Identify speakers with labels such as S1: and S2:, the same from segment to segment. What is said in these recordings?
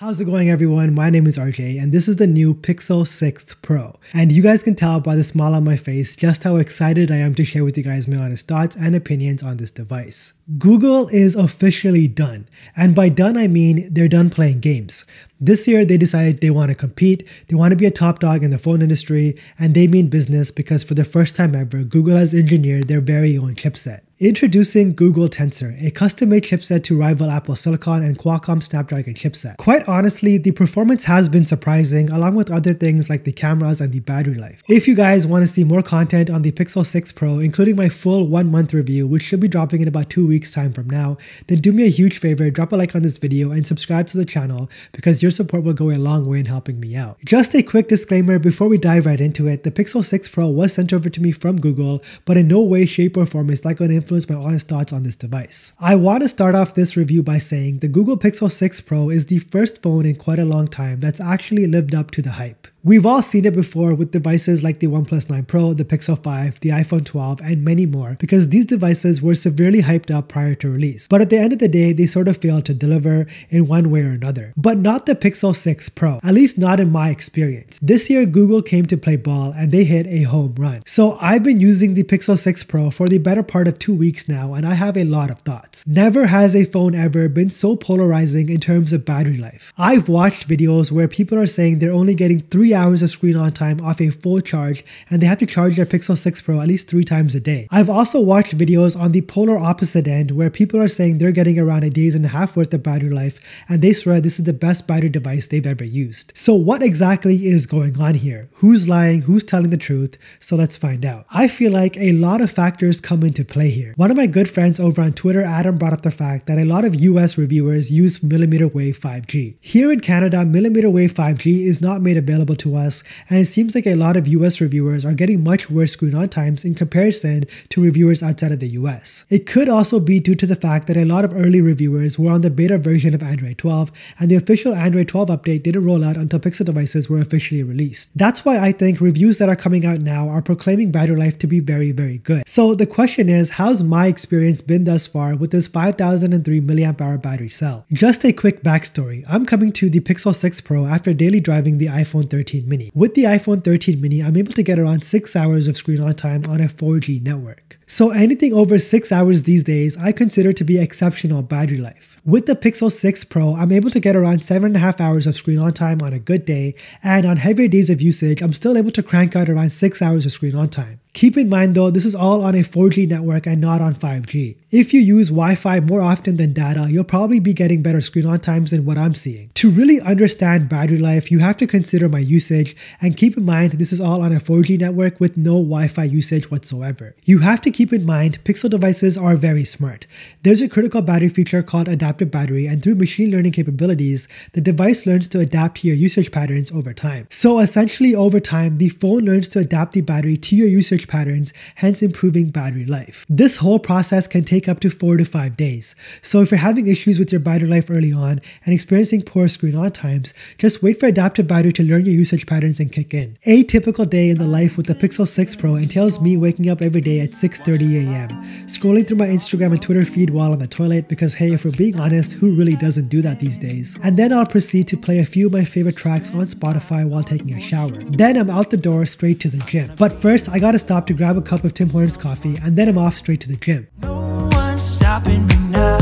S1: How's it going everyone? My name is RJ and this is the new Pixel 6 Pro. And you guys can tell by the smile on my face just how excited I am to share with you guys my honest thoughts and opinions on this device. Google is officially done. And by done I mean they're done playing games. This year, they decided they want to compete, they want to be a top dog in the phone industry, and they mean business because for the first time ever, Google has engineered their very own chipset. Introducing Google Tensor, a custom-made chipset to rival Apple Silicon and Qualcomm Snapdragon chipset. Quite honestly, the performance has been surprising along with other things like the cameras and the battery life. If you guys want to see more content on the Pixel 6 Pro, including my full one month review, which should be dropping in about two weeks time from now, then do me a huge favor, drop a like on this video and subscribe to the channel because your support will go a long way in helping me out. Just a quick disclaimer before we dive right into it, the Pixel 6 Pro was sent over to me from Google, but in no way, shape, or form is that going to influence influence my honest thoughts on this device. I want to start off this review by saying the Google Pixel 6 Pro is the first phone in quite a long time that's actually lived up to the hype. We've all seen it before with devices like the OnePlus 9 Pro, the Pixel 5, the iPhone 12, and many more because these devices were severely hyped up prior to release. But at the end of the day, they sort of failed to deliver in one way or another. But not the Pixel 6 Pro, at least not in my experience. This year, Google came to play ball and they hit a home run. So I've been using the Pixel 6 Pro for the better part of two weeks now and I have a lot of thoughts. Never has a phone ever been so polarizing in terms of battery life. I've watched videos where people are saying they're only getting three 3 hours of screen on time off a full charge and they have to charge their Pixel 6 Pro at least 3 times a day. I've also watched videos on the polar opposite end where people are saying they're getting around a days and a half worth of battery life and they swear this is the best battery device they've ever used. So what exactly is going on here? Who's lying? Who's telling the truth? So let's find out. I feel like a lot of factors come into play here. One of my good friends over on Twitter, Adam, brought up the fact that a lot of US reviewers use millimeter wave 5G. Here in Canada, millimeter wave 5G is not made available to us, and it seems like a lot of US reviewers are getting much worse screen on times in comparison to reviewers outside of the US. It could also be due to the fact that a lot of early reviewers were on the beta version of Android 12, and the official Android 12 update didn't roll out until Pixel devices were officially released. That's why I think reviews that are coming out now are proclaiming battery life to be very, very good. So the question is, how's my experience been thus far with this 5003 mAh battery cell? Just a quick backstory. I'm coming to the Pixel 6 Pro after daily driving the iPhone 13 13 mini. With the iPhone 13 mini, I'm able to get around 6 hours of screen on time on a 4G network. So anything over 6 hours these days, I consider to be exceptional battery life. With the Pixel 6 Pro, I'm able to get around 7.5 hours of screen on time on a good day, and on heavier days of usage, I'm still able to crank out around 6 hours of screen on time. Keep in mind though, this is all on a 4G network and not on 5G. If you use Wi-Fi more often than data, you'll probably be getting better screen on times than what I'm seeing. To really understand battery life, you have to consider my usage and keep in mind this is all on a 4G network with no Wi-Fi usage whatsoever. You have to keep in mind Pixel devices are very smart. There's a critical battery feature called adaptive battery and through machine learning capabilities, the device learns to adapt to your usage patterns over time. So essentially over time, the phone learns to adapt the battery to your usage patterns, hence improving battery life. This whole process can take up to 4 to 5 days. So if you're having issues with your battery life early on and experiencing poor screen on times, just wait for adaptive battery to learn your usage patterns and kick in. A typical day in the life with the Pixel 6 Pro entails me waking up every day at 6.30 a.m., scrolling through my Instagram and Twitter feed while on the toilet because hey, if we're being honest, who really doesn't do that these days? And then I'll proceed to play a few of my favorite tracks on Spotify while taking a shower. Then I'm out the door straight to the gym. But first, I gotta stop to grab a cup of Tim Hortons coffee, and then I'm off straight to the gym. No stopping me now.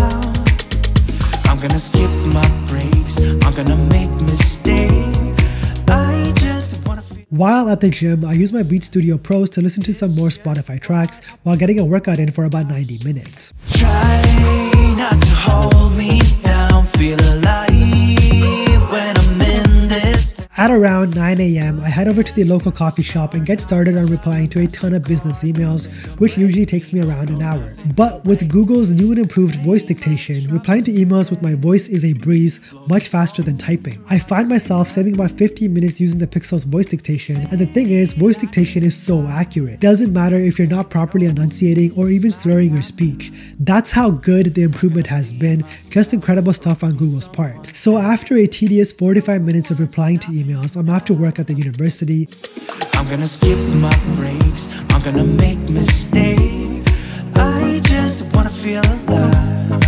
S1: I'm gonna skip my breaks. I'm gonna make While at the gym, I use my Beat Studio Pros to listen to some more Spotify tracks while getting a workout in for about 90 minutes. At around 9 a.m., I head over to the local coffee shop and get started on replying to a ton of business emails, which usually takes me around an hour. But with Google's new and improved voice dictation, replying to emails with my voice is a breeze, much faster than typing. I find myself saving about 15 minutes using the Pixel's voice dictation, and the thing is, voice dictation is so accurate. Doesn't matter if you're not properly enunciating or even slurring your speech. That's how good the improvement has been, just incredible stuff on Google's part. So after a tedious 45 minutes of replying to emails, emails. I'm off to work at the university. I'm gonna skip my breaks. I'm gonna make mistakes. I just wanna feel alive.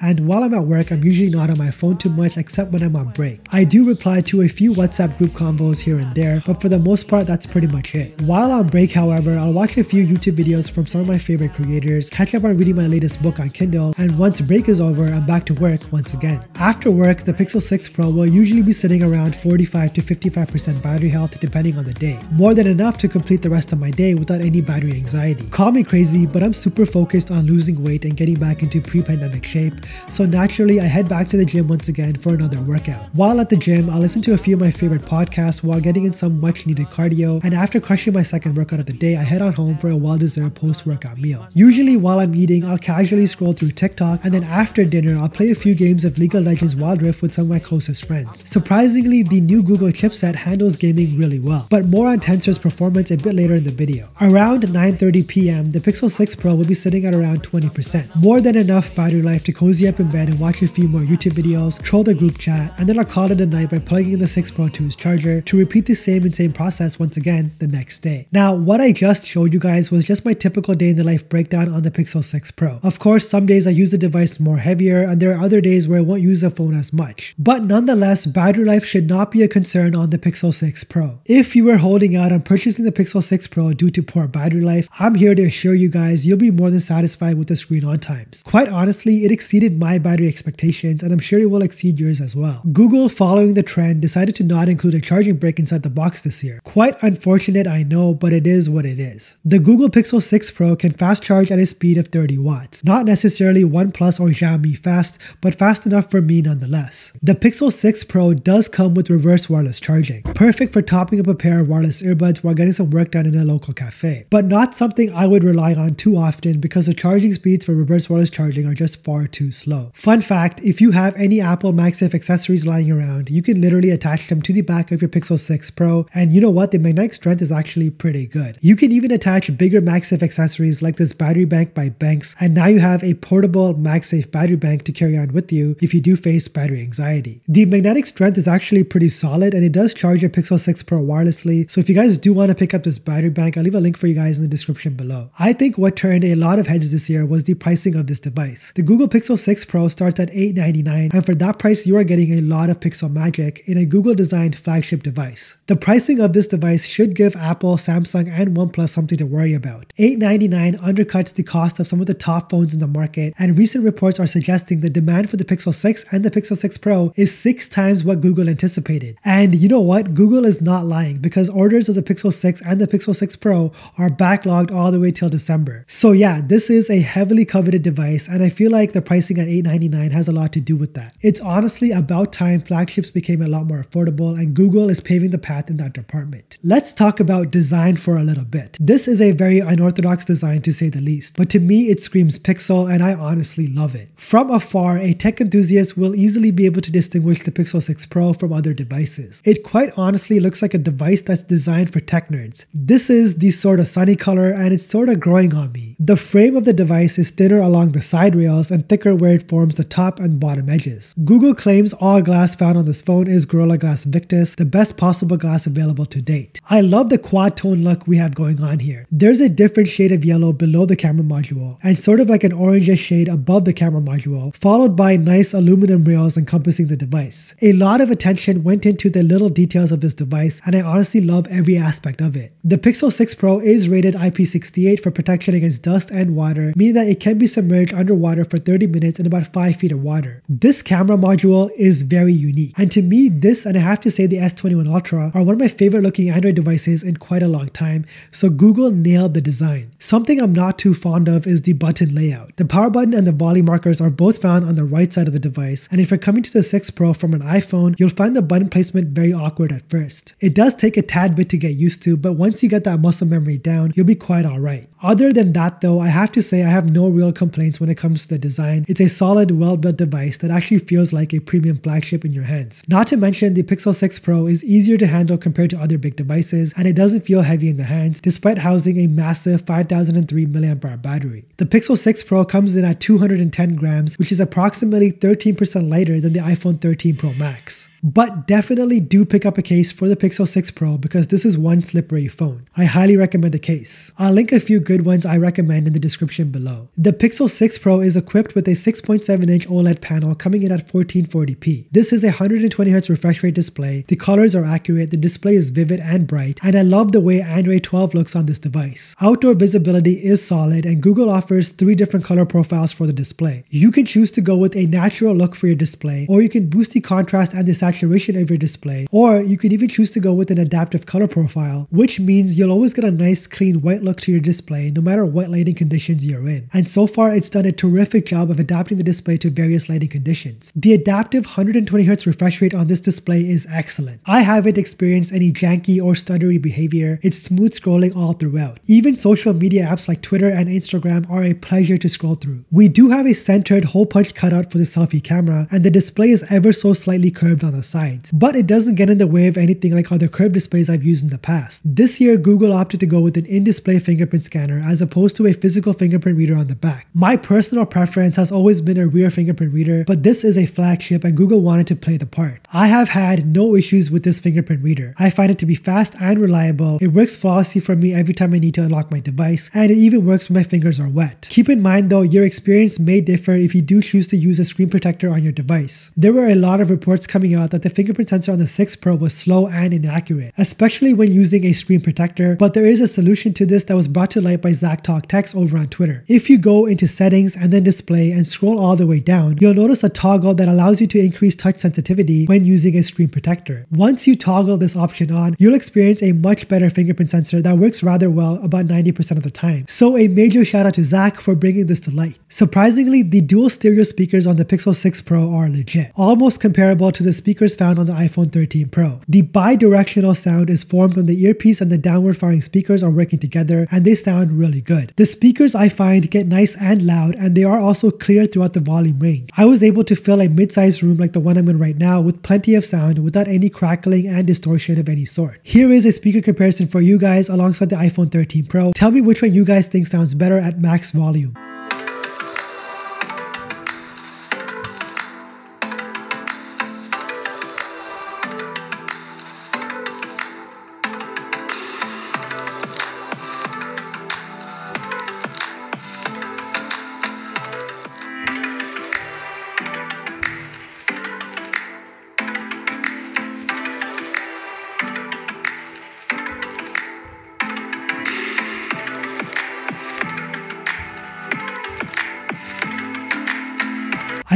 S1: And while I'm at work, I'm usually not on my phone too much except when I'm on break. I do reply to a few WhatsApp group combos here and there, but for the most part, that's pretty much it. While on break, however, I'll watch a few YouTube videos from some of my favorite creators, catch up on reading my latest book on Kindle, and once break is over, I'm back to work once again. After work, the Pixel 6 Pro will usually be sitting around 45 to 55% battery health depending on the day. More than enough to complete the rest of my day without any battery anxiety. Call me crazy, but I'm super focused on losing weight and getting back into pre-pandemic shape, so naturally I head back to the gym once again for another workout. While at the gym, I'll listen to a few of my favorite podcasts while getting in some much needed cardio, and after crushing my second workout of the day, I head on home for a well-deserved post-workout meal. Usually while I'm eating, I'll casually scroll through TikTok, and then after dinner, I'll play a few games of League of Legends Wild Rift with some of my closest friends. Surprisingly, the new Google chipset handles gaming really well, but more on Tensor's performance a bit later in the video. Around 9.30 p.m., the Pixel 6 Pro will be sitting at around 20%. More than enough battery life to cozy up in bed and watch a few more YouTube videos, troll the group chat, and then I'll call it a night by plugging in the 6 Pro to its charger to repeat the same and same process once again the next day. Now, what I just showed you guys was just my typical day in the life breakdown on the Pixel 6 Pro. Of course, some days I use the device more heavier, and there are other days where I won't use the phone as much. But nonetheless, battery life should not be a concern on the Pixel 6 Pro. If you were holding out on purchasing the Pixel 6 Pro due to poor battery life, I'm here to assure you guys you'll be more than satisfied with the screen on times. Quite honestly, it exceeded my battery expectations and I'm sure it will exceed yours as well. Google, following the trend, decided to not include a charging brick inside the box this year. Quite unfortunate, I know, but it is what it is. The Google Pixel 6 Pro can fast charge at a speed of 30 watts. Not necessarily OnePlus or Xiaomi fast, but fast enough for me nonetheless. The Pixel 6 Pro does come with reverse wireless charging, perfect for topping up a pair of wireless earbuds while getting some work done in a local cafe, but not something I would rely on too often because the charging speeds for reverse wireless charging are just far too slow. Fun fact, if you have any Apple MagSafe accessories lying around, you can literally attach them to the back of your Pixel 6 Pro, and you know what, the magnetic strength is actually pretty good. You can even attach bigger MagSafe accessories like this battery bank by Benks and now you have a portable MagSafe battery bank to carry on with you if you do face battery anxiety. The magnetic strength is actually pretty solid and it does charge your Pixel 6 Pro wirelessly, so if you guys do want to pick up this battery bank, I'll leave a link for you guys in the description below. I think what turned a lot of heads this year was the pricing of this device. The Google Pixel 6 Pro starts at 899 and for that price you are getting a lot of pixel magic in a Google designed flagship device. The pricing of this device should give Apple, Samsung, and OnePlus something to worry about. 899 undercuts the cost of some of the top phones in the market, and recent reports are suggesting the demand for the Pixel 6 and the Pixel 6 Pro is six times what Google anticipated. And you know what? Google is not lying because orders of the Pixel 6 and the Pixel 6 Pro are backlogged all the way till December. So yeah, this is a heavily coveted device, and I feel like the pricing at 899 has a lot to do with that. It's honestly about time flagships became a lot more affordable, and Google is paving the path in that department. Let's talk about design for a little bit. This is a very unorthodox design to say the least, but to me it screams Pixel, and I honestly love it. From afar, a tech enthusiast will easily be able to distinguish the Pixel 6 Pro from other devices. It quite honestly looks like a device that's designed for tech nerds. This is the sort of sunny color, and it's sort of growing on me. The frame of the device is thinner along the side rails and thicker where it forms the top and bottom edges. Google claims all glass found on this phone is Gorilla Glass Victus, the best possible glass available to date. I love the quad tone look we have going on here. There's a different shade of yellow below the camera module and sort of like an orangish shade above the camera module, followed by nice aluminum rails encompassing the device. A lot of attention went into the little details of this device and I honestly love every aspect of it. The Pixel 6 Pro is rated IP68 for protection against dust and water, meaning that it can be submerged underwater for 30 minutes in about 5 feet of water. This camera module is very unique, and to me, this and I have to say the S21 Ultra are one of my favorite looking Android devices in quite a long time, so Google nailed the design. Something I'm not too fond of is the button layout. The power button and the volume markers are both found on the right side of the device, and if you're coming to the 6 Pro from an iPhone, you'll find the button placement very awkward at first. It does take a tad bit to get used to, but once you get that muscle memory down, you'll be quite alright. Other than that though, I have to say I have no real complaints when it comes to the design. It's a solid, well-built device that actually feels like a premium flagship in your hands. Not to mention the Pixel 6 Pro is easier to handle compared to other big devices and it doesn't feel heavy in the hands despite housing a massive 5003 mAh battery. The Pixel 6 Pro comes in at 210 grams, which is approximately 13% lighter than the iPhone 13 Pro Max. But definitely do pick up a case for the Pixel 6 Pro because this is one slippery phone. I highly recommend a case. I'll link a few good ones I recommend in the description below. The Pixel 6 Pro is equipped with a 6.7 inch OLED panel coming in at 1440p. This is a 120Hz refresh rate display, the colors are accurate, the display is vivid and bright, and I love the way Android 12 looks on this device. Outdoor visibility is solid and Google offers three different color profiles for the display. You can choose to go with a natural look for your display, or you can boost the contrast and the saturation of your display, or you can even choose to go with an adaptive color profile, which means you'll always get a nice clean white look to your display no matter what lighting conditions you're in. And so far it's done a terrific job of adapting the display to various lighting conditions. The adaptive 120Hz refresh rate on this display is excellent. I haven't experienced any janky or stuttery behavior, it's smooth scrolling all throughout. Even social media apps like Twitter and Instagram are a pleasure to scroll through. We do have a centered hole punch cutout for the selfie camera, and the display is ever so slightly curved on the sides, but it doesn't get in the way of anything like other curved displays I've used in the past. This year, Google opted to go with an in-display fingerprint scanner as opposed to a physical fingerprint reader on the back. My personal preference has always been a rear fingerprint reader, but this is a flagship and Google wanted to play the part. I have had no issues with this fingerprint reader. I find it to be fast and reliable. It works flawlessly for me every time I need to unlock my device, and it even works when my fingers are wet. Keep in mind though, your experience may differ if you do choose to use a screen protector on your device. There were a lot of reports coming out that the fingerprint sensor on the 6 Pro was slow and inaccurate, especially when using a screen protector, but there is a solution to this that was brought to light by Zach Talk Text over on Twitter. If you go into settings and then display and scroll all the way down, you'll notice a toggle that allows you to increase touch sensitivity when using a screen protector. Once you toggle this option on, you'll experience a much better fingerprint sensor that works rather well about 90% of the time. So a major shout out to Zach for bringing this to light. Surprisingly, the dual stereo speakers on the Pixel 6 Pro are legit, almost comparable to the speakers found on the iPhone 13 Pro. The bi-directional sound is formed when the earpiece and the downward firing speakers are working together and they sound really good. The speakers I find get nice and loud and they are also clear throughout the volume range. I was able to fill a mid-sized room like the one I'm in right now with plenty of sound without any crackling and distortion of any sort. Here is a speaker comparison for you guys alongside the iPhone 13 Pro. Tell me which one you guys think sounds better at max volume.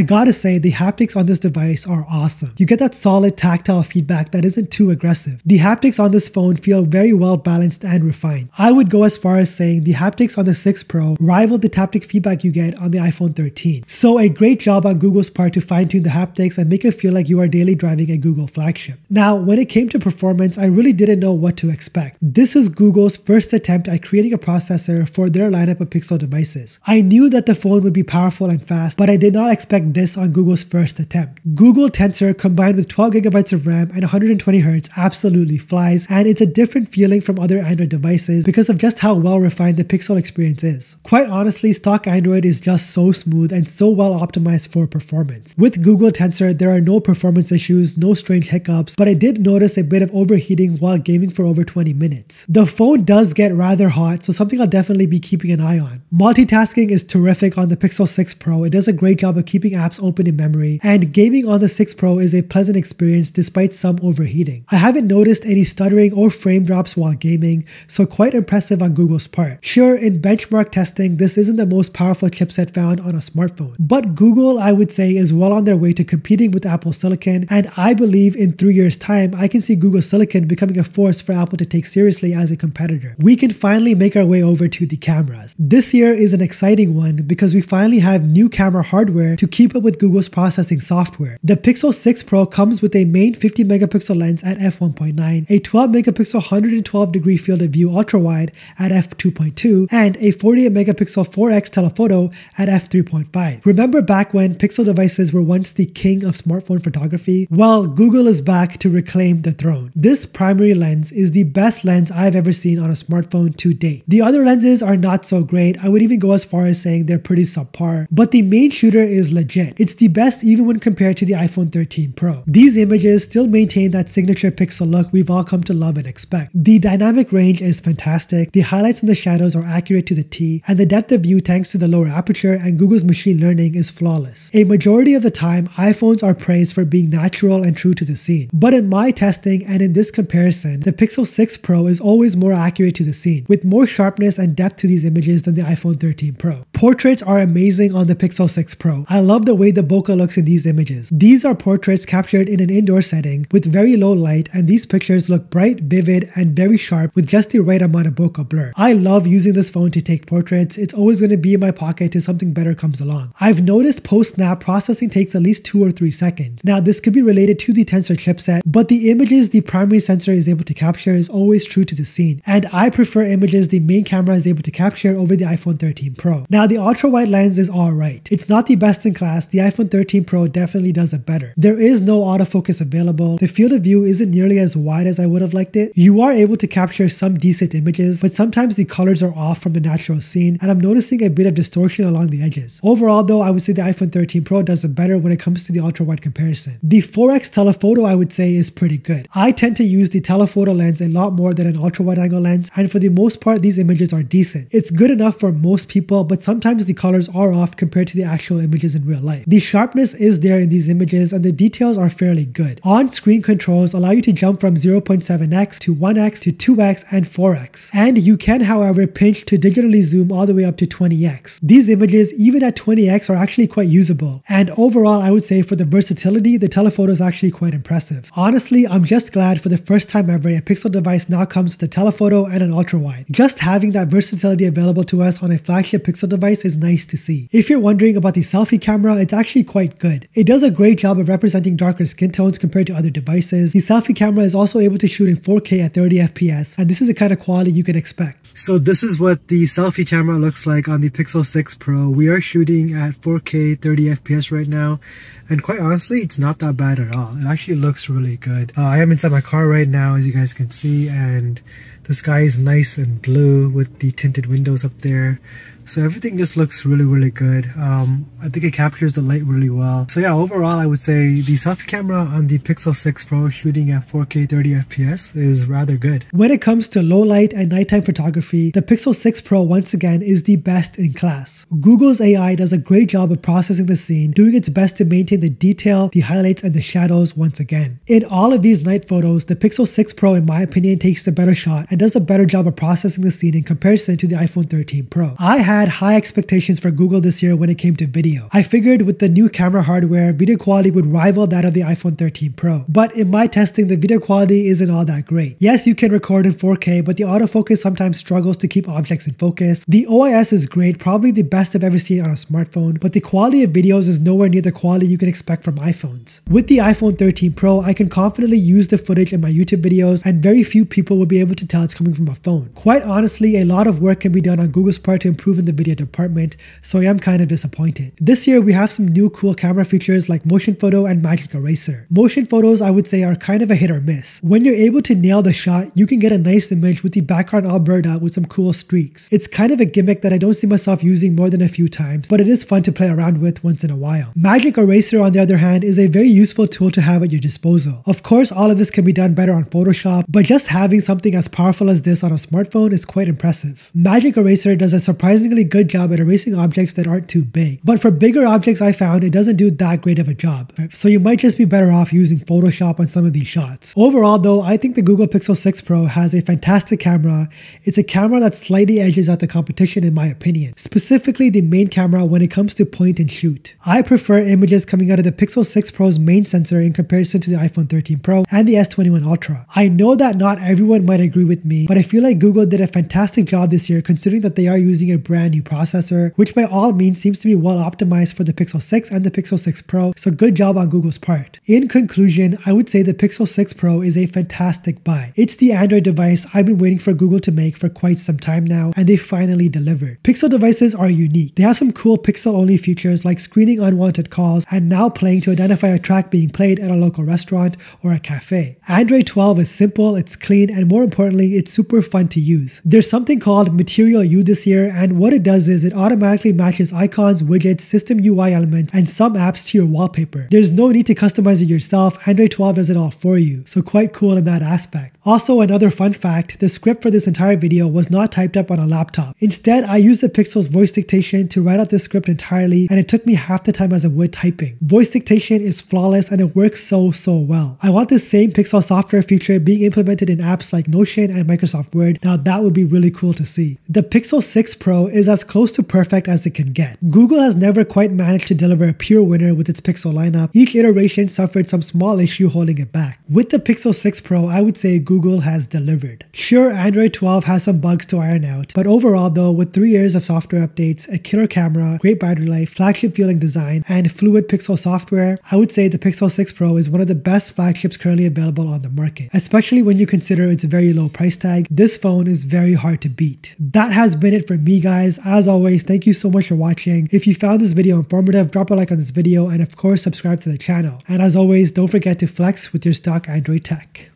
S1: Gotta say, the haptics on this device are awesome. You get that solid tactile feedback that isn't too aggressive. The haptics on this phone feel very well balanced and refined. I would go as far as saying the haptics on the 6 Pro rival the taptic feedback you get on the iPhone 13. So a great job on Google's part to fine tune the haptics and make it feel like you are daily driving a Google flagship. Now, when it came to performance, I really didn't know what to expect. This is Google's first attempt at creating a processor for their lineup of Pixel devices. I knew that the phone would be powerful and fast, but I did not expect this on Google's first attempt. Google Tensor combined with 12 gigabytes of RAM and 120 Hz absolutely flies, and it's a different feeling from other Android devices because of just how well refined the Pixel experience is. Quite honestly, stock Android is just so smooth and so well optimized for performance. With Google Tensor, there are no performance issues, no strange hiccups, but I did notice a bit of overheating while gaming for over 20 minutes. The phone does get rather hot, so something I'll definitely be keeping an eye on. Multitasking is terrific on the Pixel 6 Pro. It does a great job of keeping apps open in memory, and gaming on the 6 Pro is a pleasant experience despite some overheating. I haven't noticed any stuttering or frame drops while gaming, so quite impressive on Google's part. Sure, in benchmark testing, this isn't the most powerful chipset found on a smartphone, but Google, I would say, is well on their way to competing with Apple Silicon, and I believe in three years' time, I can see Google Silicon becoming a force for Apple to take seriously as a competitor. We can finally make our way over to the cameras. This year is an exciting one because we finally have new camera hardware to keep with Google's processing software. The Pixel 6 Pro comes with a main 50 megapixel lens at f1.9, a 12 megapixel 112 degree field of view ultra wide at f2.2, and a 48 megapixel 4x telephoto at f3.5. Remember back when Pixel devices were once the king of smartphone photography? Well, Google is back to reclaim the throne. This primary lens is the best lens I've ever seen on a smartphone to date. The other lenses are not so great. I would even go as far as saying they're pretty subpar, but the main shooter is legit legit. It's the best even when compared to the iPhone 13 Pro. These images still maintain that signature pixel look we've all come to love and expect. The dynamic range is fantastic, the highlights and the shadows are accurate to the T, and the depth of view thanks to the lower aperture and Google's machine learning is flawless. A majority of the time, iPhones are praised for being natural and true to the scene. But in my testing and in this comparison, the Pixel 6 Pro is always more accurate to the scene, with more sharpness and depth to these images than the iPhone 13 Pro. Portraits are amazing on the Pixel 6 Pro. I love the way the bokeh looks in these images. These are portraits captured in an indoor setting with very low light and these pictures look bright, vivid, and very sharp with just the right amount of bokeh blur. I love using this phone to take portraits. It's always going to be in my pocket till something better comes along. I've noticed post-snap processing takes at least 2 or 3 seconds. Now this could be related to the Tensor chipset, but the images the primary sensor is able to capture is always true to the scene. And I prefer images the main camera is able to capture over the iPhone 13 Pro. Now the ultra wide lens is alright. It's not the best in class, the iPhone 13 Pro definitely does it better. There is no autofocus available, the field of view isn't nearly as wide as I would have liked it. You are able to capture some decent images, but sometimes the colors are off from the natural scene and I'm noticing a bit of distortion along the edges. Overall though, I would say the iPhone 13 Pro does it better when it comes to the ultra wide comparison. The 4x telephoto I would say is pretty good. I tend to use the telephoto lens a lot more than an ultra wide angle lens and for the most part these images are decent. It's good enough for most people but sometimes the colors are off compared to the actual images in real life. The sharpness is there in these images and the details are fairly good. On-screen controls allow you to jump from 0.7x to 1x to 2x and 4x. And you can however pinch to digitally zoom all the way up to 20x. These images even at 20x are actually quite usable. And overall I would say for the versatility the telephoto is actually quite impressive. Honestly I'm just glad for the first time ever a Pixel device now comes with a telephoto and an ultra wide. Just having that versatility available to us on a flagship Pixel device is nice to see. If you're wondering about the selfie camera, it's actually quite good. It does a great job of representing darker skin tones compared to other devices. The selfie camera is also able to shoot in 4K at 30 FPS, and this is the kind of quality you can expect. So this is what the selfie camera looks like on the Pixel 6 Pro. We are shooting at 4K 30 FPS right now, and quite honestly, it's not that bad at all. It actually looks really good. Uh, I am inside my car right now, as you guys can see, and the sky is nice and blue with the tinted windows up there. So everything just looks really, really good. Um, I think it captures the light really well. So yeah, overall, I would say the selfie camera on the Pixel 6 Pro shooting at 4K 30 FPS is rather good. When it comes to low light and nighttime photography, the Pixel 6 Pro once again is the best in class. Google's AI does a great job of processing the scene, doing its best to maintain the detail, the highlights, and the shadows once again. In all of these night photos, the Pixel 6 Pro in my opinion takes the better shot and does a better job of processing the scene in comparison to the iPhone 13 Pro. I had high expectations for Google this year when it came to video. I figured with the new camera hardware, video quality would rival that of the iPhone 13 Pro. But in my testing, the video quality isn't all that great. Yes, you can record in 4K, but the autofocus sometimes struggles to keep objects in focus. The OIS is great, probably the best I've ever seen on a smartphone, but the quality of videos is nowhere near the quality you can expect from iPhones. With the iPhone 13 Pro, I can confidently use the footage in my YouTube videos, and very few people will be able to tell coming from a phone. Quite honestly, a lot of work can be done on Google's part to improve in the video department, so I am kind of disappointed. This year we have some new cool camera features like motion photo and magic eraser. Motion photos I would say are kind of a hit or miss. When you're able to nail the shot, you can get a nice image with the background all blurred out with some cool streaks. It's kind of a gimmick that I don't see myself using more than a few times, but it is fun to play around with once in a while. Magic eraser on the other hand is a very useful tool to have at your disposal. Of course all of this can be done better on Photoshop, but just having something as powerful as this on a smartphone is quite impressive. Magic eraser does a surprisingly good job at erasing objects that aren't too big. But for bigger objects I found it doesn't do that great of a job. So you might just be better off using Photoshop on some of these shots. Overall though, I think the Google Pixel 6 Pro has a fantastic camera. It's a camera that slightly edges out the competition in my opinion. Specifically the main camera when it comes to point and shoot. I prefer images coming out of the Pixel 6 Pro's main sensor in comparison to the iPhone 13 Pro and the S21 Ultra. I know that not everyone might agree with me, but I feel like Google did a fantastic job this year considering that they are using a brand new processor which by all means seems to be well optimized for the Pixel 6 and the Pixel 6 Pro, so good job on Google's part. In conclusion, I would say the Pixel 6 Pro is a fantastic buy. It's the Android device I've been waiting for Google to make for quite some time now, and they finally delivered. Pixel devices are unique. They have some cool Pixel only features like screening unwanted calls and now playing to identify a track being played at a local restaurant or a cafe. Android 12 is simple, it's clean, and more importantly, it's super fun to use. There's something called Material You this year, and what it does is it automatically matches icons, widgets, system UI elements, and some apps to your wallpaper. There's no need to customize it yourself, Android 12 does it all for you, so quite cool in that aspect. Also, another fun fact, the script for this entire video was not typed up on a laptop. Instead, I used the Pixel's voice dictation to write out this script entirely, and it took me half the time as I would typing. Voice dictation is flawless and it works so, so well. I want this same Pixel software feature being implemented in apps like Notion and Microsoft Word. Now that would be really cool to see. The Pixel 6 Pro is as close to perfect as it can get. Google has never quite managed to deliver a pure winner with its Pixel lineup. Each iteration suffered some small issue holding it back. With the Pixel 6 Pro, I would say Google has delivered. Sure, Android 12 has some bugs to iron out, but overall though, with three years of software updates, a killer camera, great battery life, flagship feeling design, and fluid Pixel software, I would say the Pixel 6 Pro is one of the best flagships currently available on the market. Especially when you consider its very low price tag, this phone is very hard to beat. That has been it for me guys. As always, thank you so much for watching. If you found this video informative, drop a like on this video and of course subscribe to the channel. And as always, don't forget to flex with your stock Android tech.